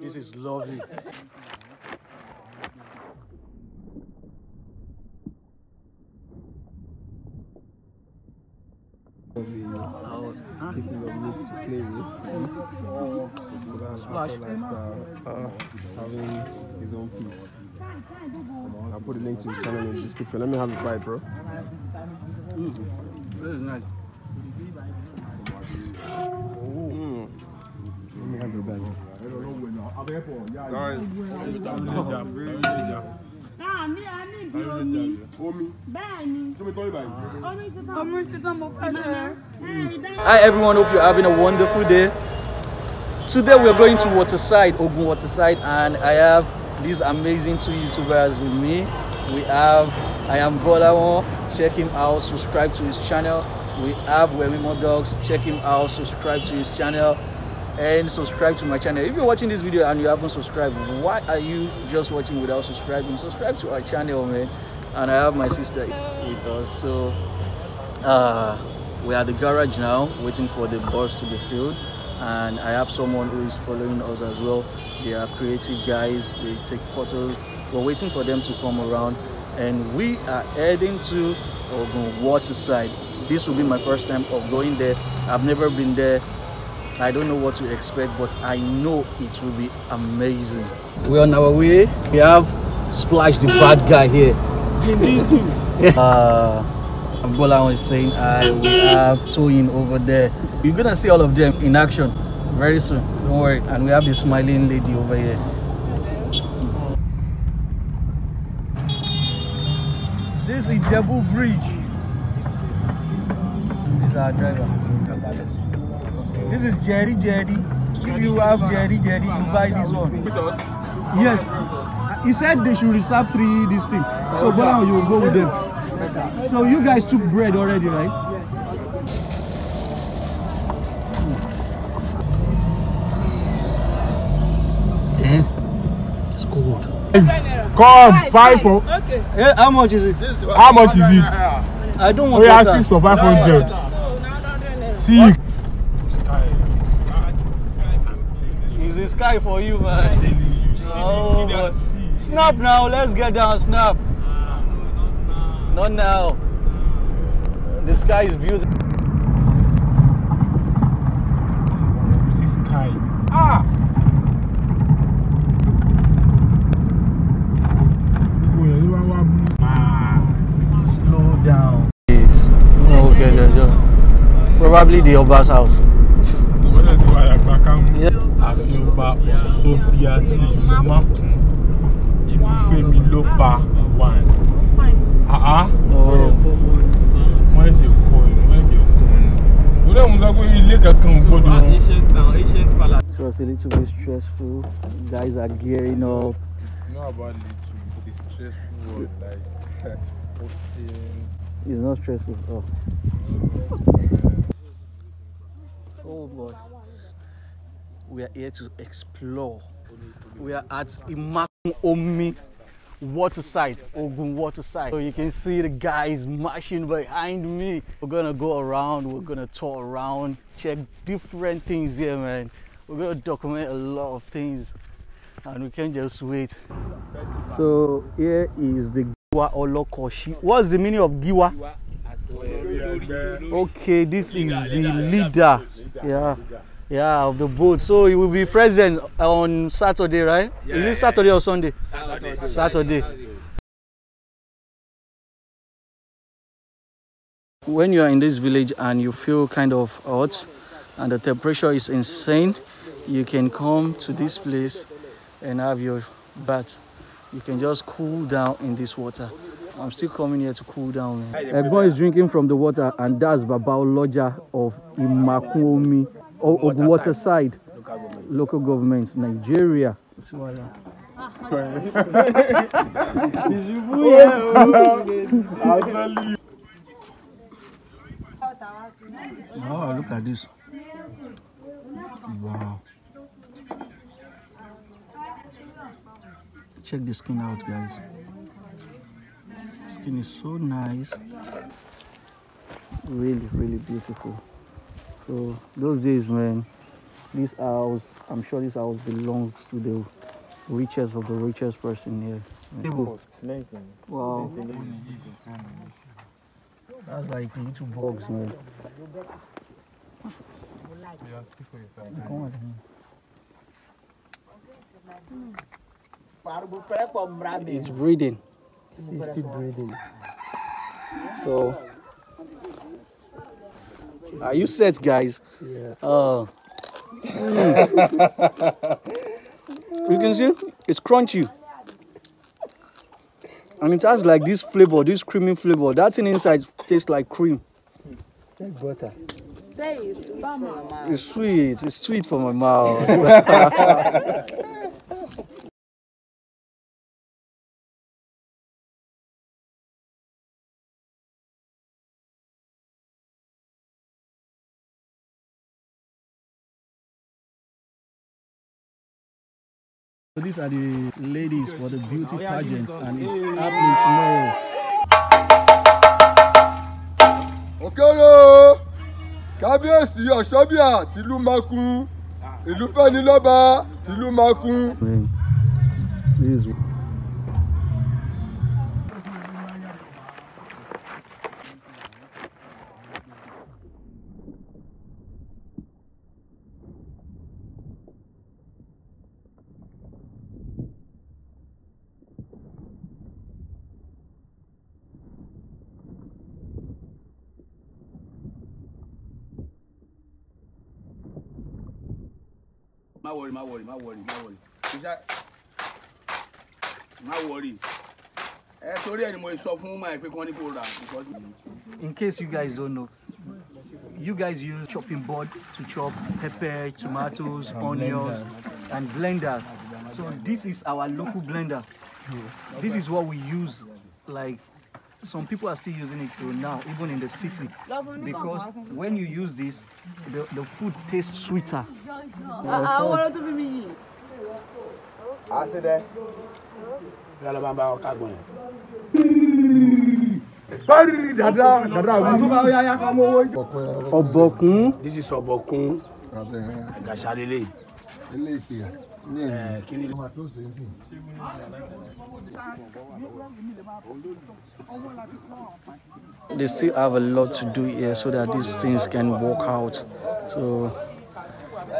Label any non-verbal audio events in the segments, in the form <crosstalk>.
This is lovely. pieces of meat to play with, to that's Apple lifestyle, having his own piece. I'll put the link to his channel in the description. Let me have a bite, bro. This is nice. Mm. Let me have a bite. Mi à ní ìdí omi. Bẹ́ẹ̀ ni. Omi ti tán. Omi ti tán mo fẹ́ ṣe. Ẹ ìdá. Hi everyone, hope you're having a wonderful day. Today we're going to Waterside, Ogun Waterside, and I have these amazing two YouTubers with me. We have I am Gbolahan, check him out, subscribe to his channel. We have Wemimo Docs, check him out, subscribe to his channel, and subscribe to my channel. If you're watching this video and you haven't subscribed, why are you just watching without subscribing? Subscribe to our channel, man. And I have my sister with us, so uh, we're at the garage now waiting for the bus to be filled and i have someone who is following us as well they are creative guys they take photos. We're waiting for them to come around and we are heading to ogun waterside. This will be my first time of going there. I've never been there. I don't know what to expect but i know it will be amazing. We're on our way. We have splash the bad guy here. <laughs> Uh, Bola is saying I we have Toyin over there. You're gonna see all of them in action very soon. Don't worry. And we have the smiling lady over here. This is Jebu Bridge. This is our driver. This is Jerry Jerry. If you have Jerry Jerry, you buy this one. Yes. He said they should reserve three this thing. So Bola, you will go with them. So you guys took bread already, right? Damn, it's cold. Come, five for. Eh, how much is it? How much is it? I don't Oh, want yeah, water. six for 500. Six. It's the sky for you, man. Oh. Snap now, let's get down, snap. Not now. The sky is beautiful. See sky. Ah! Oh, yeah, you want one blue? Ah. Slow down. Please. No, okay, yeah, yeah. Probably the Oba's house. Wọ́n lè ti wà àgbà ká mú. Yeah. Àfi ọba Ọ̀ṣọ́bíà tí Mákùn. Ìmúfẹ́mi ló pa wà. Àá. Oh. Wọ́n ṣe kọ́ ẹ̀ wọ́n ṣe kọ́ ẹ̀. Lè mú sọ pé ilé kankan ò gbọ́dọ̀ wọn. ancient town ancient palace. So it's a little bit stressful. Guys are gearing up. You know about little, the stressful like that's fucking. It's not stressful. Oh. Oh boy. We are here to explore. We are at Imakun Omi waterside, Ogun waterside. So you can see the guys marching behind me. We're gonna go around, we're gonna tour around, check different things here, man. We're gonna document a lot of things and we can't just wait. So here is the Giwa Olokoshi. What's the meaning of Giwa? Okay, this is the leader. Yeah. Yeah, of the boat. So he will be present on Saturday, right? Is it Saturday or Sunday? Saturday. Saturday. When you are in this village and you feel kind of hot and the temperature is insane, you can come to this place and have your bath. You can just cool down in this water. I'm still coming here to cool down. Man. Egbon is drinking from the water, and that's Baba Oloja of Imakun Omi, or of Waterside, local government, Nigeria. Oh, look at this. Wow. Check the skin out, guys. Skin is so nice. really, really beautiful. So those days, man, this house, I'm sure this house belongs to the richest of the richest person here. Table. Wow. That's like little bugs, man. Come. It's breathing. See, still breathing. So, are you set, guys? Yeah. Uh, mm. you can see it's crunchy. And it has like this flavor, this creamy flavor. That thing inside tastes like cream. Like butter. Say it's sweet for your mouth. It's sweet. It's sweet for my mouth. <laughs> <laughs> these are the ladies for the beauty pageant and it's happening tomorrow. òkèèrè kábíyèsí ọ̀ṣọ́bíà tìlú makun ìlú fẹ́ni lọ́ba tìlú makun. Má wọrí má wọrí má wọrí má wọrí iṣẹ́ má wọrí ẹ torí ẹ ni mo sọ fún máa pé kí wọ́n ní kó rà because in case you guys don't know, you guys use chopping board to chop pepper, tomatoes, onions, and blender. So this is our local blender. This is what we use. Like some people are still using it till now, even in the city. Because when you use this, the, the food tastes sweeter. ọ̀bọ̀kún. this is ọ̀bọ̀kún. gàṣà lélẹ̀. They still have a lot to do here so that these things can work out. So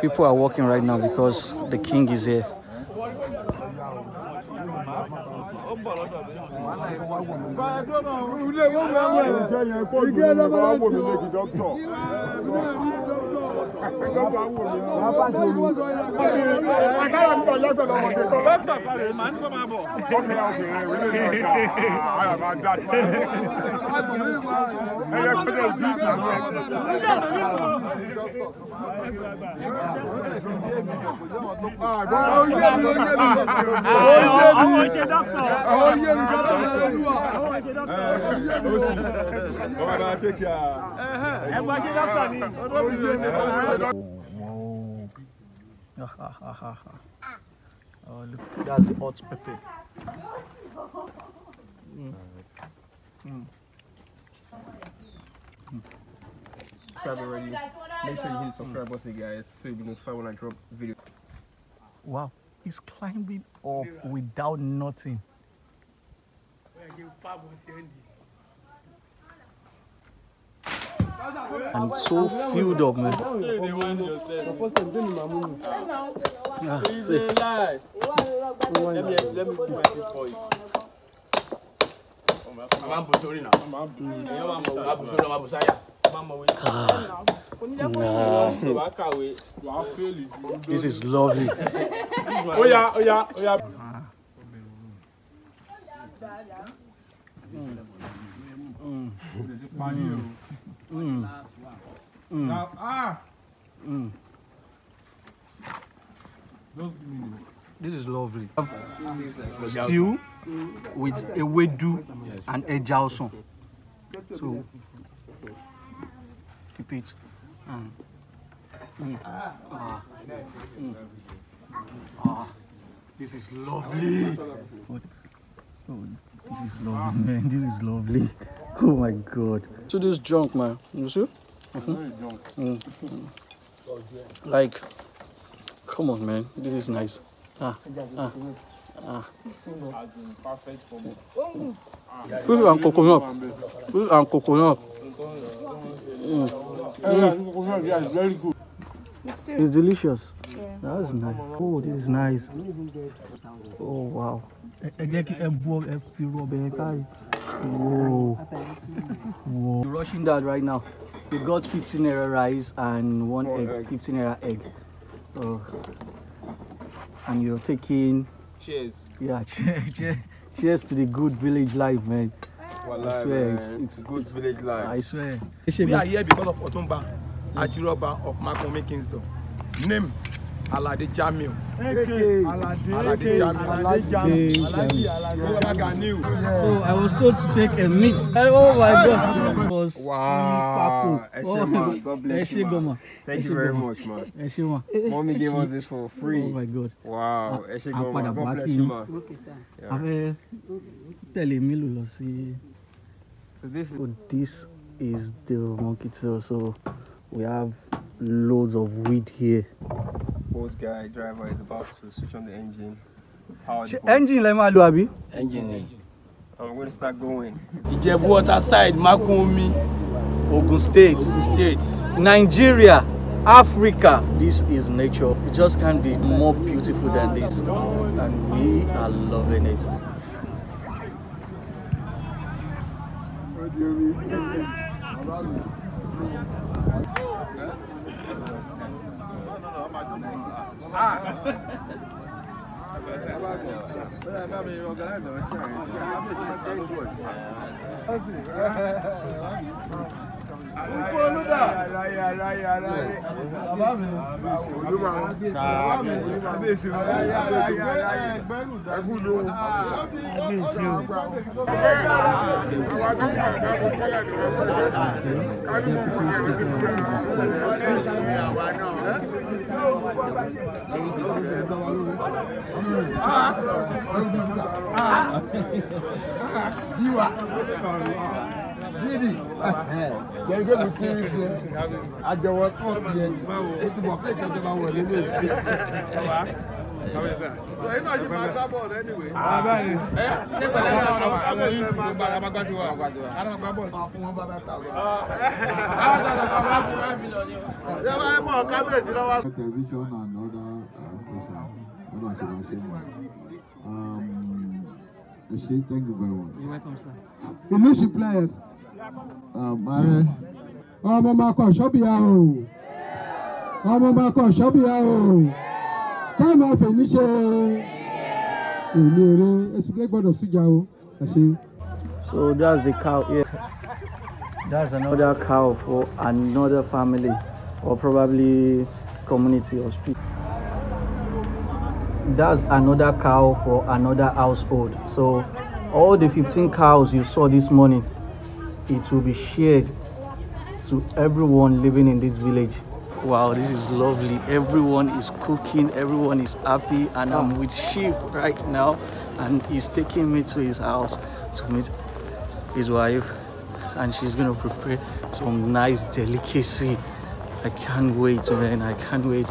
people are working right now because the king is here. Àkàrà ń bọ̀ lẹ́gbẹ̀ẹ́ lọ́wọ́ ṣe kọ́. Bẹ́ẹ̀ bàbá rẹ̀ máa ń bọ̀ máa bọ̀. Ó ní ọkùnrin rẹ̀ wílé ìgbà. Àyà máa dá sí ẹyẹ pẹlẹ ìdí ìsàmù ẹ. oyè mi oyè mi oyè mi oyè mi dọ́tọ̀ lọ́lọ́dúnwà. ọba náà tẹ̀kí à. ẹgbẹ́ ṣe dọ́tọ̀ ni. Oh, look, that's the hot pepper. Mm. Mm. Subscribe already. Make sure you hit the subscribe button, guys, so you'll be notified when I drop video. Wow, he's climbing up without nothing. And so filled up, man. Yeah, see. Ah, this is lovely. <laughs> Oh yeah, oh yeah, oh yeah. This is lovely. Stew. With a ewedu and ẹja ọsàn. So keep it. Mm. Mm. Ah. Mm. Ah. This is lovely. Oh, this is lovely, man. This is lovely. Oh my god. To this junk, man. You see? Junk. Mm. Like, come on, man. This is nice. Ah, ah, ah. As in perfect form. Fish and coconut. Fish and coconut. Mm. Yeah, it's very good. It's delicious. That's nice. Oh, this is nice. Oh, wow. Ẹ jẹ́ kí ẹ bu ẹ fi ru ọbẹ̀ yẹn káyì. Whoa. Whoa. You're rushing that right now. You got 15 naira rice and one egg, 15 naira egg. Oh. And you're taking, Cheers. yeah, <laughs> cheers, cheers, cheers to the good village life, man. Wallahi, swear, man. it's- It's good village life. I swear. We are here because of Otumba, Ajiroba of Makomi Kingsdom. Name Alade Jamiu. Alade Jamiu. Alade Jamiu. Alade Ganiu. So I was told to take a meat. Oh my god. It was Wow. Man. God bless you, man. Thank you very much, man. Eshe ma. Mommy gave us this for Oh free. my god. Wow. Eshe a padà Goma. wá God bless you, man. A fẹ́ tẹ̀lé lọ sí. So this is So this is the monkey tail. So we have loads of weed here. boat guy driver is about to switch on the engine. Power the engine lẹ máa lo àbí? I'm going to start going. Ìjẹ̀bú water side Makomi Ogun State. State. Nigeria, Africa. This is nature. It just can't be more beautiful than this. And we are loving it. Olúdà aláyé aláyé aláyé. Bàbá mi olúmọ kábíyèsí kábíyèsí aláyé aláyé aláyé ẹgbẹ́rún ẹkún ló kábíyèsí o. Ẹgbẹ́ àwọn akẹ́kọ̀ọ́ àgbà kò kọ́lá Yíwa yídi gbẹ̀ngẹ́ mi ti rí tiẹ̀ àjọwọ́ tó tiẹ̀ ó ti mọ̀ pé ìtọ́jú máa wọlé lóyún television and other uh, station ọ̀nà àṣẹwà ṣe mọ̀ um, ẹ thank you very much. Ilé-Ìṣìn players. Um, I. ọmọ máa kọ̀ ṣọ́bìyà o ọmọ máa kọ̀ ṣọ́bìyà o táìmù ọ̀fẹ́ ní ṣe èmi èrè èsùké gbọ́dọ̀ sújà o ẹ ṣe. So that's the cow here. That's another cow for another family or probably community or street. That's another cow for another household. So all the 15 cows you saw this morning, it will be shared to everyone living in this village. Wow, this is lovely. Everyone is cooking, everyone is happy, and I'm oh. with Chief right now, and he's taking me to his house to meet his wife, and she's gonna prepare some nice delicacy. I can't wait, man. I can't wait.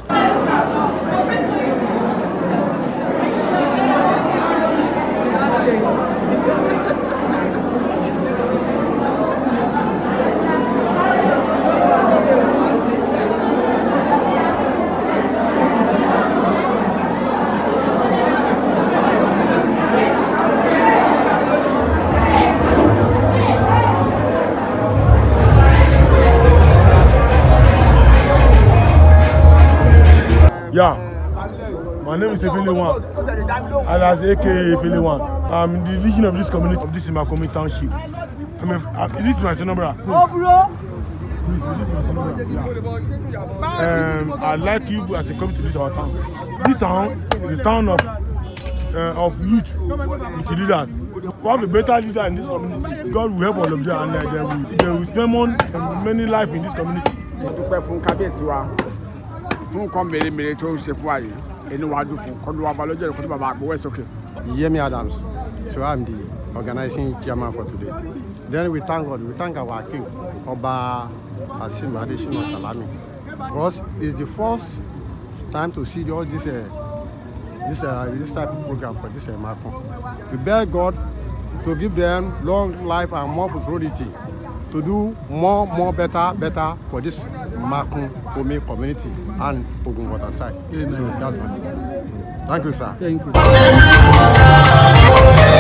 Alias aka Efele One. I'm the legion of this community of this Makomi Township. I'm a, uh, this is my Senobra. Please, this is my Senobra. Yeah. Um, I'd like you as a come to this our town. This town is a town of uh, of youth with leaders. We have a better leader in this community. God will help all of them and uh, they, will, they will spend more, many life in this community. dúpẹ́ fún kábíyèsí wa fún nǹkan mèremère tó ń ṣe fún wa yìí ẹni wàá dùn fún kọ́ńdún wa balọ̀jẹ́ ìkọ́jú bàbá àgbọ̀wẹ́ sókè. Yemi Adams. So I'm the organizing chairman for today. Then we thank God, we thank our king, Oba Asim Adesina Salami, because it's the first time to see all this uh, this uh, this type of program for this uh, Macron. We beg God to give them long life and more prosperity to do more, more better, better for this Makun Ome community and Ogun Water side. Amen. So that's my Thank you, sir. Thank you.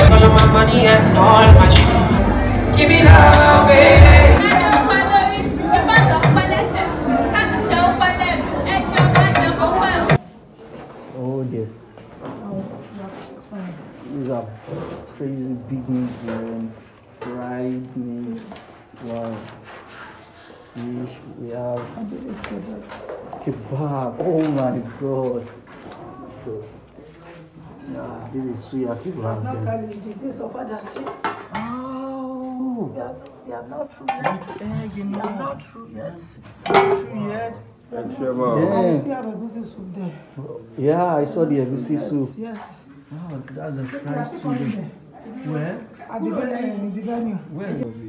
All of my money and all my shoes. Give it up, eh. Oh dear. These are crazy big meats, man. Fried Uau. Yeah, how did this get up? Kebab. Oh my God. Yeah, this is suya kebab. Não, carry this of other street. Oh. They are, they are not true yet. Not true yet. Not true yet. And é yeah. I. Yeah, I saw the egusi yes, soup. Yes. Oh, that's a fresh soup. Where? At the venue. The venue. Where?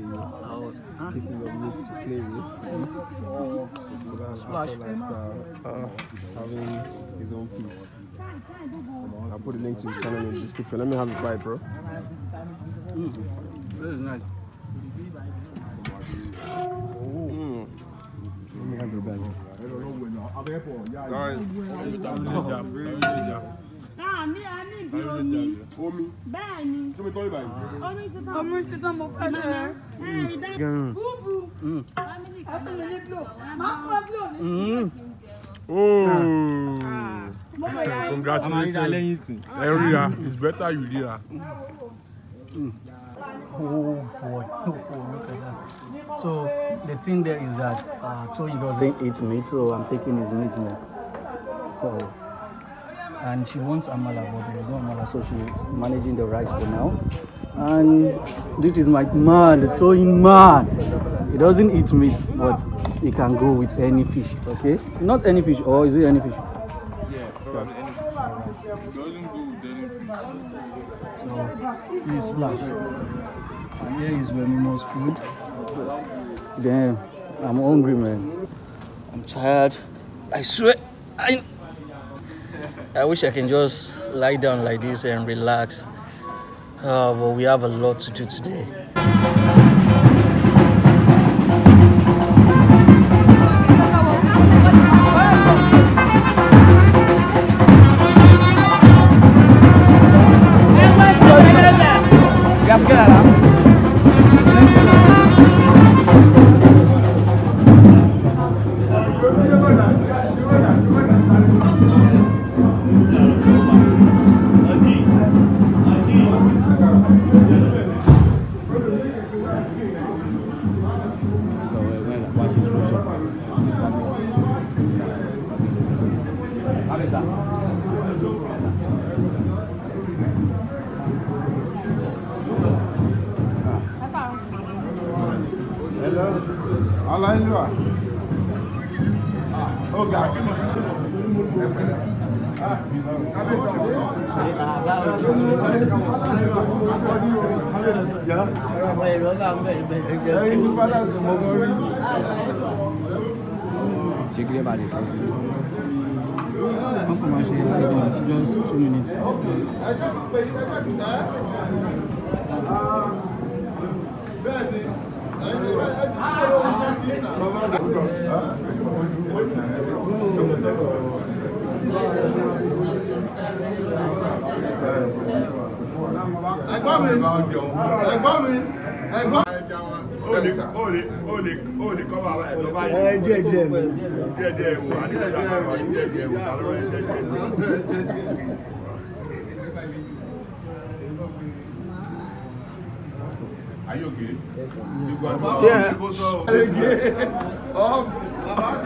Pieces of meat to play with, to eat. Because Splash. lifestyle, uh, having his own piece. I'll put the link to his channel in the description. Let me have it right, bro. Mm. This is nice. Mm. Let me have the Báàmí a ní ìdí omi. Omi. Bẹ́ẹ̀ni. Omi tó ìbàyí. Omi ti tán. Omi ti tán mo fẹ́ jẹ. Búbu. Mm. Ẹ̀sìn mi ní blo. Máa fọ́ blo ní. Mm. Ah. Ah. Oh. Congratulations. Ah. Ẹ ríra, it's better you ríra. Mm. Oh boy, oh, oh, look at that. So the thing there is that uh, he doesn't eat meat, so I'm taking his meat now. Oh. And she wants amala, but there is no amala, so she's managing the rice for now. And this is my man, the towing man. He doesn't eat meat, but he can go with any fish. Okay, not any fish, or is it any fish? Yeah, probably anything. So this is splash. And here is Wemimo's food. Damn, I'm hungry, man. I'm tired. I swear, I. I wish I can just lie down like this and relax. Uh, but we have a lot to do today. Check them out, you can see. Come for my just two minutes ẹ̀gbọ́n mi ẹ̀gbọ́n mi ẹ̀gbọ́n Are you okay? Yes. You got yeah. Off.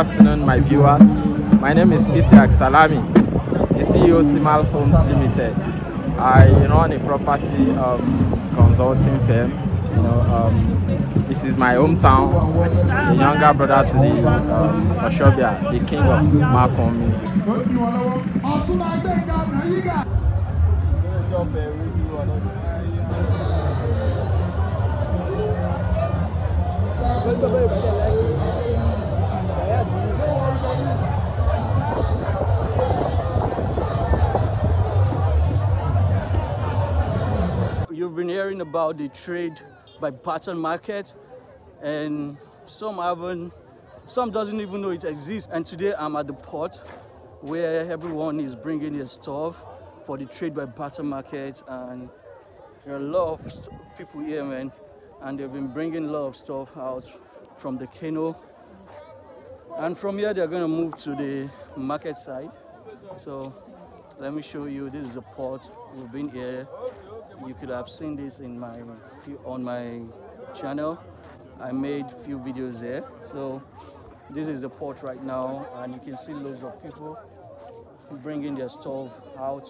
afternoon, my viewers. My name is Isiak Salami, the CEO Simal Homes Limited. I run a property um, consulting firm. You know, um, this is my hometown, the younger brother to the um, Oshobia, the king of Makomi. You've been hearing about the trade by barter market and some haven't, some doesn't even know it exists. And today I'm at the port where everyone is bringing their stuff for the trade by barter market and there are a lot of people here, man, and they've been bringing a lot of stuff out from the canoe. And from here, they're going to move to the market side. So let me show you. This is the port. We've been here. You could have seen this in my on my channel. I made few videos there. So this is the port right now, and you can see loads of people bringing their stuff out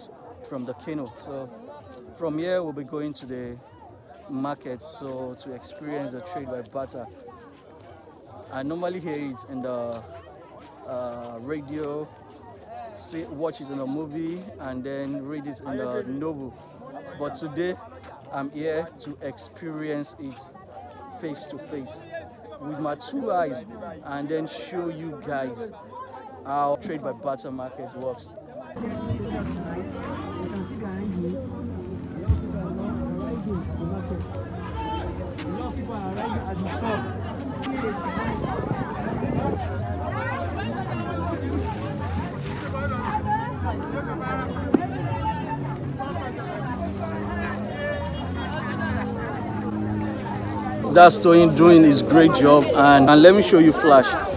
from the canoe. So from here, we'll be going to the market so to experience the trade by barter. I normally hear it in the uh, radio, see, watch it in a movie, and then read it in the novel. But today, I'm here to experience it face to face with my two eyes, and then show you guys how trade by barter market works. That's Toyin doing his great job, and, and let me show you Flash.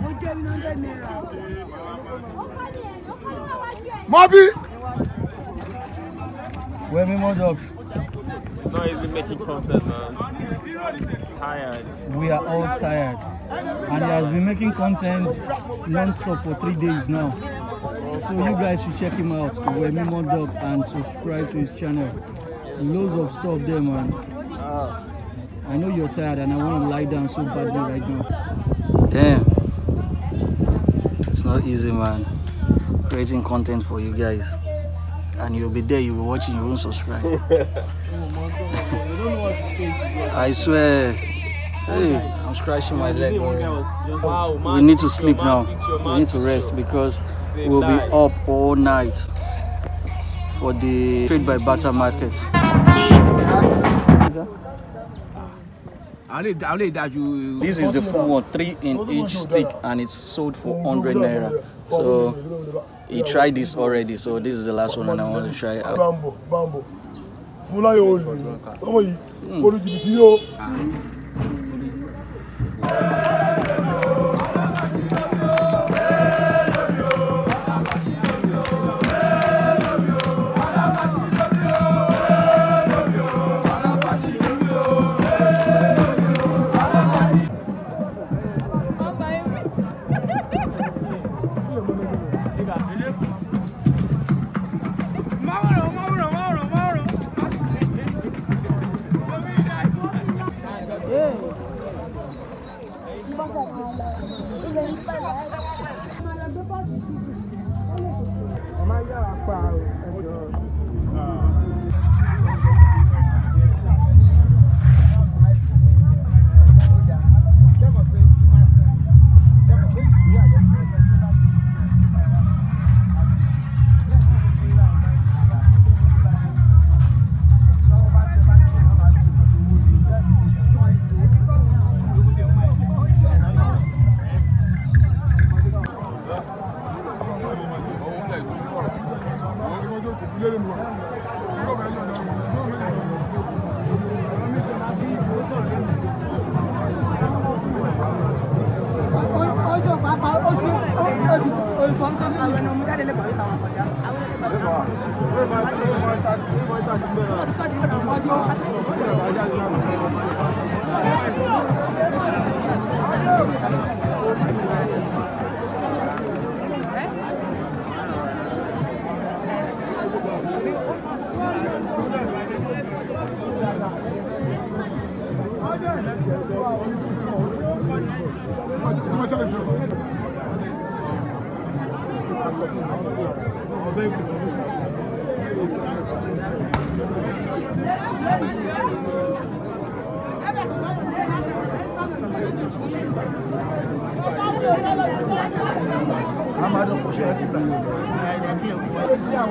Mo jẹ́ mi hundred naira. Mọ́bí. Where me more dogs? It's not easy making content, man. Tired. We are all tired. And he has been making content non-stop for three days now. So you guys should check him out, Wemimo Doc, and subscribe to his channel. Loads of stuff there, man. Ah. I know you're tired and I want to lie down so badly right now. Damn. It's not easy, man. Creating content for you guys. And you'll be there, you'll be watching, you won't subscribe. <laughs> I swear. Hey, I'm scratching my leg. already. We need to sleep now. We need to rest because we'll be up all night for the trade by barter market. This is the full one, three in each stick, and it's sold for 100 naira. So he tried this already, so this is the last one, and I want to try it out. bambo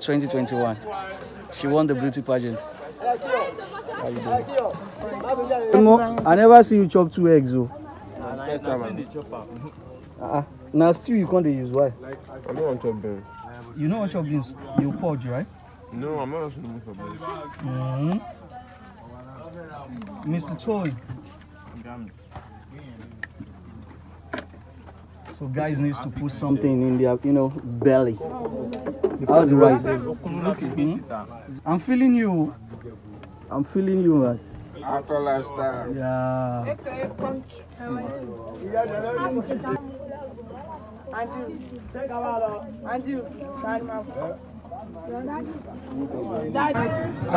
2021. She won the beauty pageant. How you doing? I never see you chop two eggs, though. Uh-uh. Now still you can't dey use why? I don't want to beans. You know what chop beans? You purge, right? No, I'm not listening to beans. Mm-hmm. Mr. Toy. So guys needs to put something in their, you know, belly. How's the rice? Hmm? I'm feeling you. I'm feeling you, man. After lifestyle. Yeah.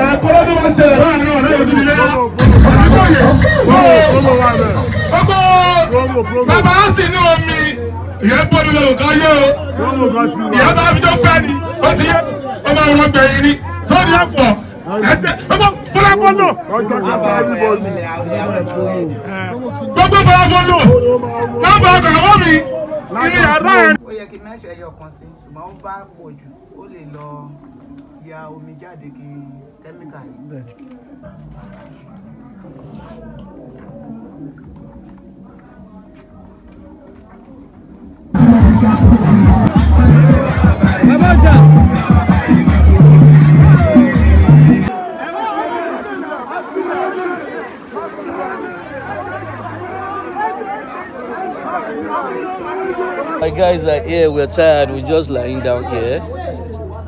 ẹ̀kọ́lọ́ tó bá ṣẹlẹ̀ láàárín ọ̀rẹ́ yóò ti nílé gbogbo bàbá á sì ní omi ìyẹn bọ́ mi lọ́wọ́ ká yé o ìyá bá fi tó fẹ́ ni ó ti yẹ ọmọ àwọn gbẹ̀yìn ni. Sọ́ọ́dì ẹ̀pọ̀ ẹsẹ̀ gbogbo bọ́lápọ́nà gbogbo bọ́lápọ́nà nọ́mbà ọkọ̀ àwọn mi. Ìní yàrá ẹ̀. ó yẹ kí mẹ́sàn ẹyọ kan sí ṣùgbọ́n ó bá pọ̀ jù ó lè lọ ya omi jáde kí kẹ́míkà yìí. Guys are here, we're tired, we're just lying down here.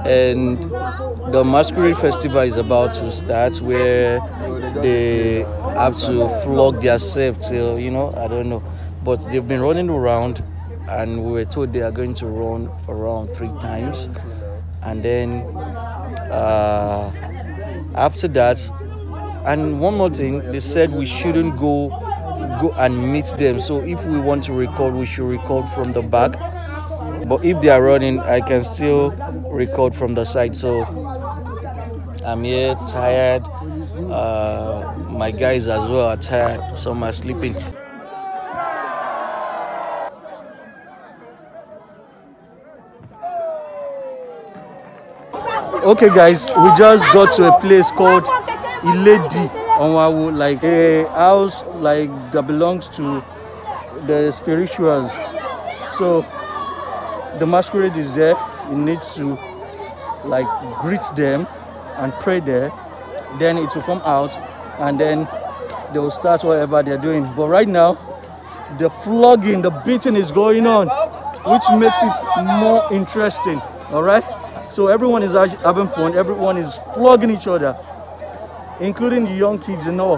And the masquerade festival is about to start where they have to flog themselves till, you know, I don't know. But they've been running around and we were told they are going to run around three times. And then uh, after that, and one more thing, they said we shouldn't go go and meet them. So if we want to record, we should record from the back. But if they are running, I can still record from the side. So I'm here tired. Uh, my guys as well are tired. Some are sleeping. okay guys we just got to a place called Iledi Onwawu like a house like that belongs to the spirituals so the masquerade is there. He needs to like greet them and pray there. Then it will come out and then they will start whatever they're doing. But right now, the flogging, the beating is going on, which makes it more interesting. All right. So everyone is having fun. Everyone is flogging each other, including the young kids and all.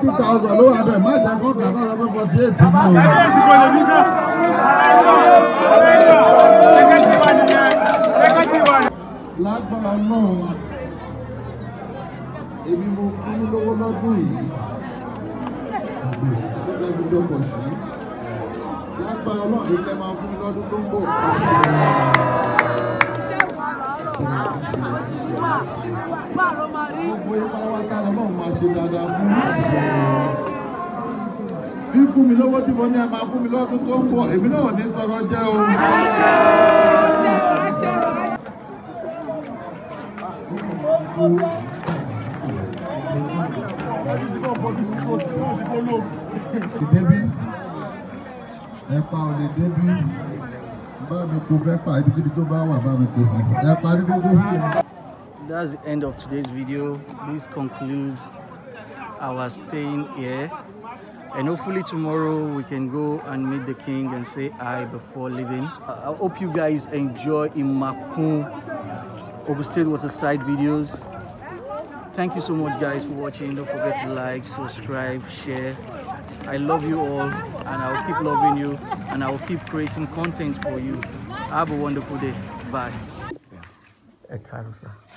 fifty thousand ló wà bẹ́ẹ̀ má jẹ́ kó kà kó sọ pé forty eight ní o. lágbára náà èmi mo fún lówó lọ́dún yìí gẹ́gẹ́ bí jọkọ̀ sí lágbára náà èmi lè máa fún lọ́dún tó ń bọ̀. Gbogbo ipa wa tá lọ náà máa ṣe dáadáa fún bí fún mi lówó tí mo ní máa fún mi lọ́dún tó ń bọ̀. Èmi náà ní sọ̀rọ̀ jẹ́ o. ìdébí ẹ̀pà ò lè débí bá mi kó fẹ́ pa ibikíbi tó bá wà bá mi kó fún ẹ̀pà ní gbogbo. fún mi. That's the end of today's video. This concludes our staying here. And hopefully tomorrow we can go and meet the king and say hi before leaving. I hope you guys enjoy Imakun Ogun State Waterside videos. Thank you so much guys for watching. Don't forget to like, subscribe, share. I love you all and I'll keep loving you and I'll keep creating content for you. Have a wonderful day. Bye. Ẹ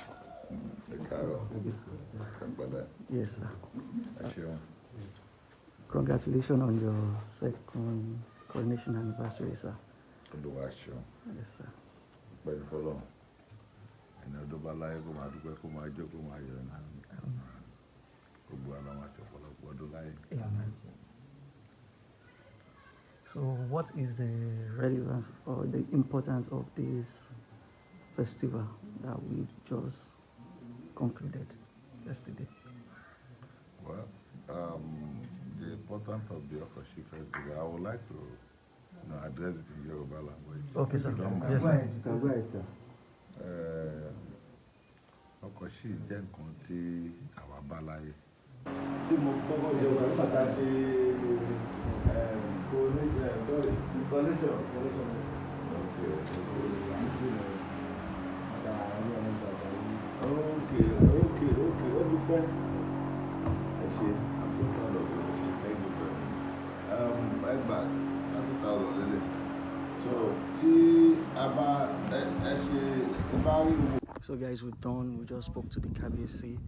Yes, sir. Congratulations on your second coronation anniversary, sir. olùwà ṣeun Yes, sir. pẹ̀lú fọlọ́ ẹni ọdún bá láyé kó máa dúpẹ́ kó máa jó kó máa yọ ní gbogbo àlọ́ máa ṣe ọ̀pọ̀lọpọ̀ ọdún láyé. So, what is the relevance or the importance of this festival that we just concluded yesterday? Well, um, the importance of the Okoshi festival, I would like to you know, address it in Yoruba language. Okay, sir. Yes, sir. You can go ahead, sir. Eh, Okoshi jẹ́ nǹkan tí àwa bá láyé. Tí mo kọ́kọ́ wà nígbà tá a ṣe coronation. Okay, So guys, we're done. We just spoke to the Kabiyesi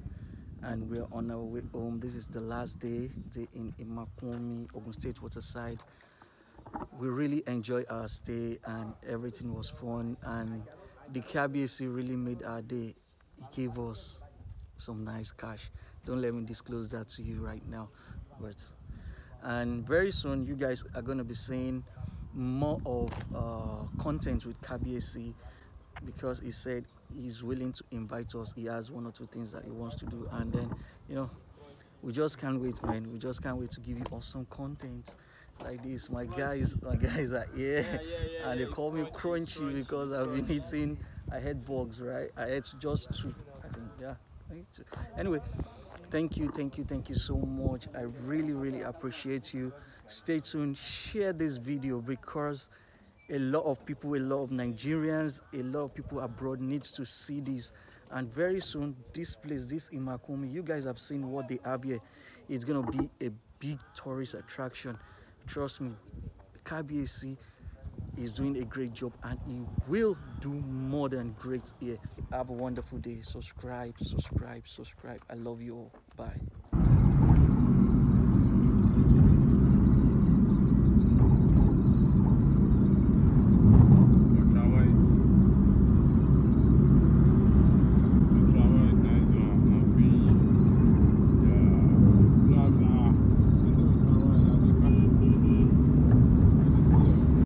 and we're on our way home. This is the last day, day in Imakun Omi, Ogun State Waterside. We really enjoyed our stay and everything was fun. And the Kabiyesi really made our day. He gave us some nice cash. Don't let me disclose that to you right now. But and very soon you guys are going to be seeing more of uh, content with Kabiyesi because he said he's willing to invite us. He has one or two things that he wants to do, and then you know, we just can't wait, man. We just can't wait to give you awesome content like this. My guys, my guys are here, and they call me crunchy because I've been eating. I had bugs, right? I just two. I think, yeah. Anyway, thank you, thank you, thank you so much. I really, really appreciate you. Stay tuned. Share this video because a lot of people, a lot of Nigerians, a lot of people abroad needs to see this. And very soon, this place, this Imakun Omi, you guys have seen what they have here. It's gonna be a big tourist attraction. Trust me, Kabiyesi is doing a great job and he will do more than great here. Have a wonderful day. Subscribe, subscribe, subscribe. I love you all. Bye.